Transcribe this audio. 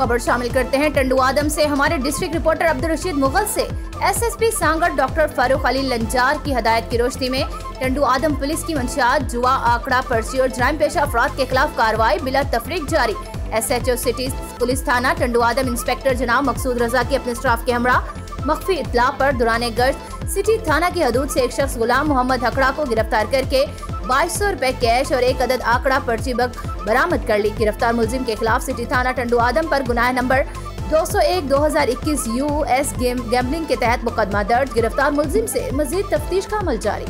खबर शामिल करते हैं। टंडू आदम से हमारे डिस्ट्रिक्ट रिपोर्टर अब्दुल रशीद मुगल से एसएसपी सांगड़ डॉक्टर फारूक अली लंजार की हदायत की रोशनी में टंडू आदम पुलिस की मंशियात जुआ आंकड़ा, पर्ची और जराम पेशा अफराद के खिलाफ कार्रवाई, बिला तफरीक जारी। S H O city police थाना टंडू आदम इंस्पेक्टर जनाब मकसूद रजा की अपने स्टाफ के हमरा मख्फी इतला पर दौरान गर्द। सिटी थाना की हदूद से एक शख्स गुलाम मोहम्मद हकड़ा को गिरफ़्तार करके बाईस सौ रूपए कैश और एक अदद आंकड़ा पर्ची बक बरामद कर ली। गिरफ़्तार मुलजिम के खिलाफ सिटी थाना टंडू आदम पर गुनाह नंबर 201-2021 यूएस गेम गैम्बलिंग के तहत मुकदमा दर्ज। गिरफ़्तार मुलजिम से मजीद तफ्तीश का अमल जारी।